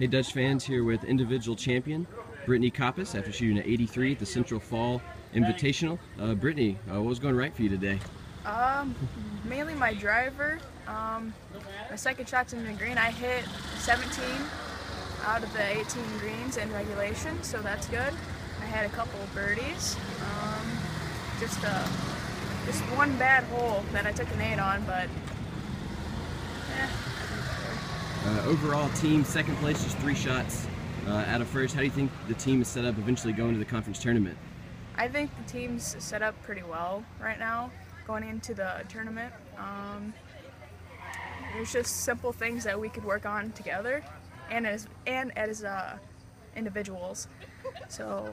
Hey Dutch fans, here with individual champion Brittany Coppess after shooting an 83 at the Central Fall Invitational. Uh, Brittany, uh, what was going right for you today? Um, mainly my driver. Um, my second shot's in the green. I hit 17 out of the 18 greens in regulation, so that's good. I had a couple of birdies. Um, just uh, just one bad hole that I took an eight on, but Uh, overall, team second place, just three shots uh, out of first. How do you think the team is set up eventually going to the conference tournament? I think the team's set up pretty well right now going into the tournament. Um, there's just simple things that we could work on together and as and as uh, individuals. So